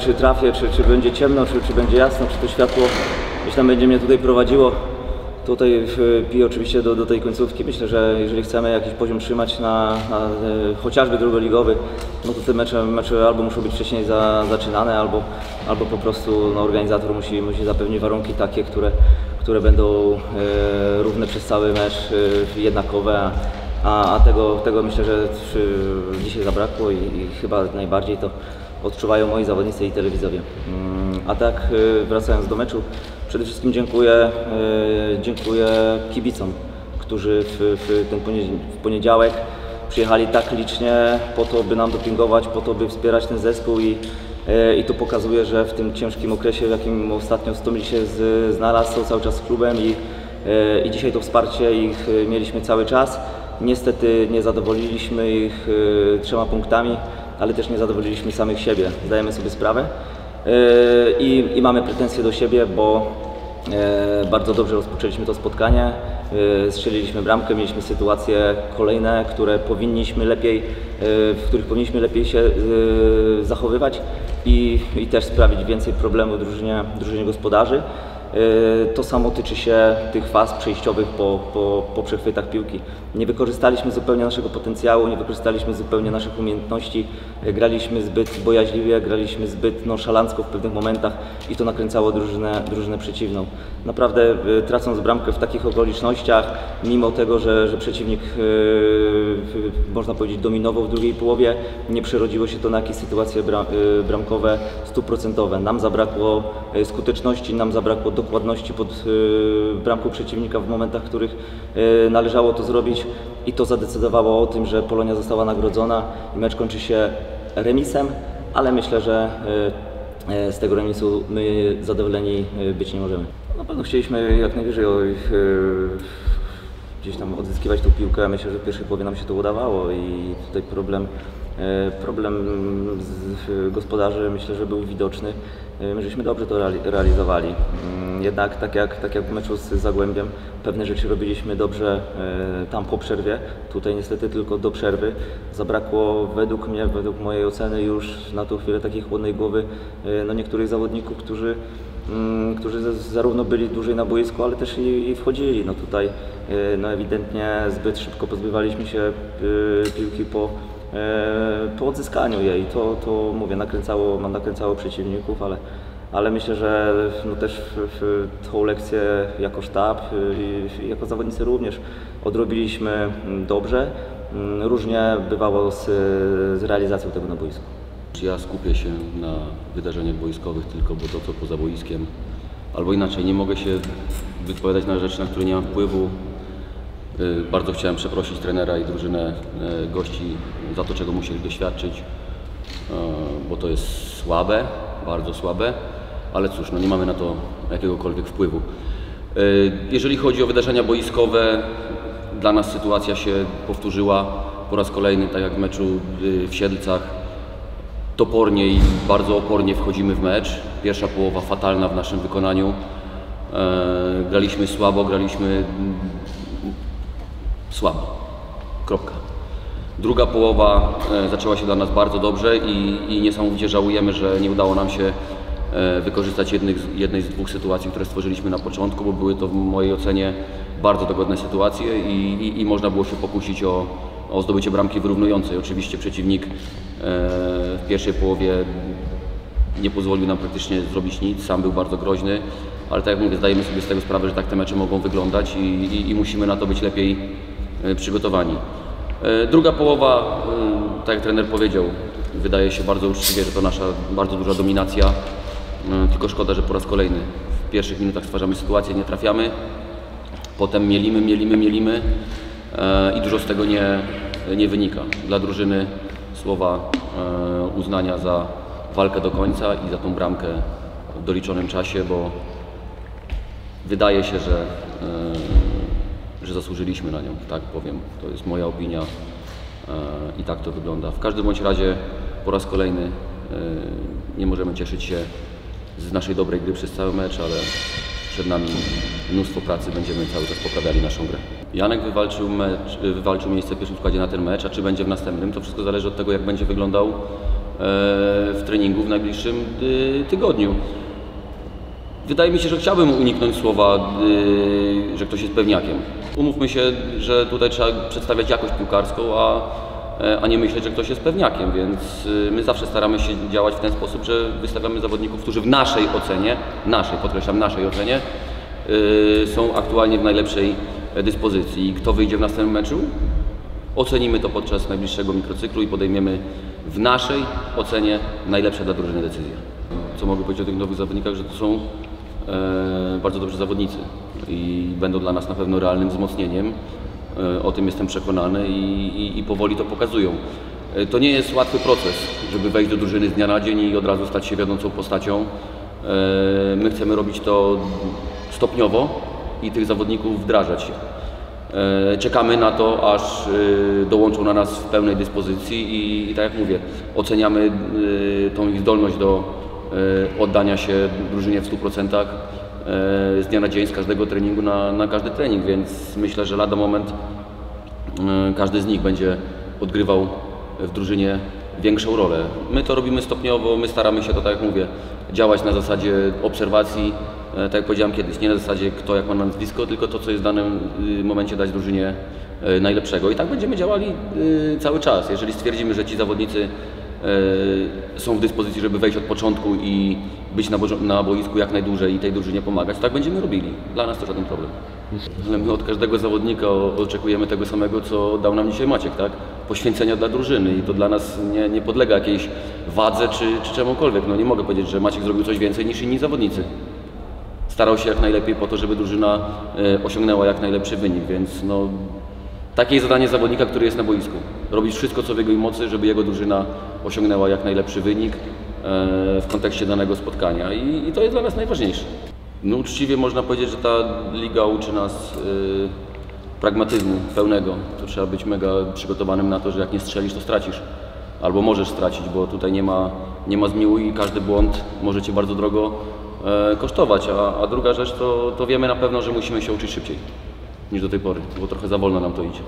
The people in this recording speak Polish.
Czy, trafię, czy, czy będzie ciemno, czy, czy będzie jasno, czy to światło gdzieś tam będzie mnie tutaj prowadziło. Tutaj piję oczywiście do, do tej końcówki. Myślę, że jeżeli chcemy jakiś poziom trzymać na, na e, chociażby drugoligowy, no to te mecze, mecze albo muszą być wcześniej za, zaczynane, albo, albo po prostu no, organizator musi, musi zapewnić warunki takie, które, które będą e, równe przez cały mecz, e, jednakowe. a- A, a tego, tego myślę, że przy- dzisiaj zabrakło i, i chyba najbardziej to odczuwają moi zawodnicy i telewizowie. Mm, A tak y, wracając do meczu, przede wszystkim dziękuję, y, dziękuję kibicom, którzy w, w ten poniedziałek, przyjechali tak licznie po to, by nam dopingować, po to, by wspierać ten zespół i, y, i to pokazuje, że w tym ciężkim okresie, w jakim ostatnio Stomil się znalazł, są cały czas z klubem i, i dzisiaj to wsparcie ich mieliśmy cały czas. Niestety nie zadowoliliśmy ich trzema punktami, ale też nie zadowoliliśmy samych siebie. Zdajemy sobie sprawę Y, i, i mamy pretensje do siebie, bo e, bardzo dobrze rozpoczęliśmy to spotkanie. Y, Strzeliliśmy bramkę, mieliśmy sytuacje kolejne, które powinniśmy lepiej, w których powinniśmy lepiej się zachowywać i, i też sprawić więcej problemów drużynie, drużynie gospodarzy. Y, To samo tyczy się tych faz przejściowych po, po, po przechwytach piłki. Nie wykorzystaliśmy zupełnie naszego potencjału, nie wykorzystaliśmy zupełnie naszych umiejętności. Y, Graliśmy zbyt bojaźliwie, graliśmy zbyt nonszalancko w pewnych momentach i to nakręcało drużynę, drużynę przeciwną. Naprawdę y, tracąc bramkę w takich okolicznościach, mimo tego, że, że przeciwnik można powiedzieć dominował w drugiej połowie, nie przerodziło się to na jakieś sytuacje bra- bramkowe stuprocentowe. Nam zabrakło skuteczności, nam zabrakło dokładności pod y, bramką przeciwnika w momentach, w których y, należało to zrobić i to zadecydowało o tym, że Polonia została nagrodzona i mecz kończy się remisem, ale myślę, że y, z tego remisu my zadowoleni być nie możemy. Na pewno chcieliśmy jak najwyżej gdzieś tam odzyskiwać tą piłkę. Myślę, że w pierwszej połowie nam się to udawało i tutaj problem, e, problem z gospodarzy myślę, że był widoczny. E, My żeśmy dobrze to reali- realizowali. Mm, Jednak tak jak, tak jak w meczu z Zagłębiem, pewne rzeczy robiliśmy dobrze e, tam po przerwie. Tutaj niestety tylko do przerwy. Zabrakło według mnie, według mojej oceny już na tą chwilę takiej chłodnej głowy no niektórych zawodników, którzy którzy z- zarówno byli dłużej na boisku, ale też i, i wchodzili. No tutaj e, no ewidentnie zbyt szybko pozbywaliśmy się e, piłki po, e, po odzyskaniu jej. To, to mówię, nakręcało, no, nakręcało przeciwników, ale, ale myślę, że no też tą lekcję jako sztab i jako zawodnicy również odrobiliśmy mm, dobrze. Mm, Różnie bywało z, z realizacją tego na boisku. Ja skupię się na wydarzeniach boiskowych tylko, bo to co poza boiskiem, albo inaczej, nie mogę się wypowiadać na rzeczy, na które nie mam wpływu. Y, Bardzo chciałem przeprosić trenera i drużynę y, gości za to, czego musieli doświadczyć, y, bo to jest słabe, bardzo słabe, ale cóż, no nie mamy na to jakiegokolwiek wpływu. Jeżeli chodzi o wydarzenia boiskowe, dla nas sytuacja się powtórzyła po raz kolejny, tak jak w meczu w Siedlcach topornie i bardzo opornie wchodzimy w mecz. Pierwsza połowa fatalna w naszym wykonaniu. E, graliśmy słabo, graliśmy mm, słabo. Kropka. Druga połowa e, zaczęła się dla nas bardzo dobrze i, i niesamowicie żałujemy, że nie udało nam się e, wykorzystać jednych, jednej z dwóch sytuacji, które stworzyliśmy na początku, bo były to w mojej ocenie bardzo dogodne sytuacje i, i, i można było się pokusić o, o zdobycie bramki wyrównującej. Oczywiście przeciwnik e, w pierwszej połowie nie pozwolił nam praktycznie zrobić nic, sam był bardzo groźny, ale tak jak mówię, zdajemy sobie z tego sprawę, że tak te mecze mogą wyglądać i, i, i musimy na to być lepiej e, przygotowani. E, Druga połowa, tak jak trener powiedział, wydaje się bardzo uczciwie, że to nasza bardzo duża dominacja, tylko szkoda, że po raz kolejny w pierwszych minutach stwarzamy sytuację, nie trafiamy, potem mielimy, mielimy, mielimy i dużo z tego nie, nie wynika. Dla drużyny słowa e, uznania za walkę do końca i za tą bramkę w doliczonym czasie, bo wydaje się, że, e, że zasłużyliśmy na nią, tak powiem. To jest moja opinia e, i tak to wygląda. W każdym bądź razie po raz kolejny nie możemy cieszyć się z naszej dobrej gry przez cały mecz, ale przed nami mnóstwo pracy, będziemy cały czas poprawiali naszą grę. Janek wywalczył, mecz, wywalczył miejsce w pierwszym składzie na ten mecz, a czy będzie w następnym, to wszystko zależy od tego, jak będzie wyglądał w treningu w najbliższym y, tygodniu. Wydaje mi się, że chciałbym uniknąć słowa, y, że ktoś jest pewniakiem. Umówmy się, że tutaj trzeba przedstawiać jakość piłkarską, a, e, a nie myśleć, że ktoś jest pewniakiem, więc y, my zawsze staramy się działać w ten sposób, że wystawiamy zawodników, którzy w naszej ocenie, naszej, podkreślam, naszej ocenie, y, są aktualnie w najlepszej dyspozycji. Kto wyjdzie w następnym meczu? Ocenimy to podczas najbliższego mikrocyklu i podejmiemy w naszej ocenie najlepsze dla drużyny decyzje. Co mogę powiedzieć o tych nowych zawodnikach, że to są e, bardzo dobrzy zawodnicy i będą dla nas na pewno realnym wzmocnieniem. E, o tym jestem przekonany i, i, i powoli to pokazują. E, to nie jest łatwy proces, żeby wejść do drużyny z dnia na dzień i od razu stać się wiodącą postacią. E, my chcemy robić to stopniowo i tych zawodników wdrażać. Czekamy na to, aż dołączą na nas w pełnej dyspozycji i, i tak jak mówię, oceniamy tą ich zdolność do oddania się drużynie w 100% e, z dnia na dzień, z każdego treningu na, na każdy trening, więc myślę, że lada moment e, każdy z nich będzie odgrywał w drużynie większą rolę. My to robimy stopniowo, my staramy się to, tak jak mówię, działać na zasadzie obserwacji, e, tak jak powiedziałem kiedyś, nie na zasadzie kto jak ma nazwisko, tylko to, co jest w danym y, momencie dać drużynie e, najlepszego. I tak będziemy działali y, cały czas. Jeżeli stwierdzimy, że ci zawodnicy e, są w dyspozycji, żeby wejść od początku i być na, na boisku jak najdłużej i tej drużynie pomagać, tak będziemy robili. Dla nas to żaden problem. Ale my od każdego zawodnika oczekujemy tego samego, co dał nam dzisiaj Maciek, tak? Poświęcenia dla drużyny i to dla nas nie, nie podlega jakiejś wadze czy, czy czemukolwiek. No nie mogę powiedzieć, że Maciek zrobił coś więcej niż inni zawodnicy. Starał się jak najlepiej po to, żeby drużyna e, osiągnęła jak najlepszy wynik, więc no, takie jest zadanie zawodnika, który jest na boisku. Robić wszystko, co w jego mocy, żeby jego drużyna osiągnęła jak najlepszy wynik e, w kontekście danego spotkania i, to jest dla nas najważniejsze. No uczciwie można powiedzieć, że ta liga uczy nas e, pragmatyzmu pełnego. To trzeba być mega przygotowanym na to, że jak nie strzelisz, to stracisz. Albo możesz stracić, bo tutaj nie ma, nie ma zmiłu i każdy błąd może Cię bardzo drogo e, kosztować. A, a druga rzecz to, to wiemy na pewno, że musimy się uczyć szybciej niż do tej pory, bo trochę za wolno nam to idzie.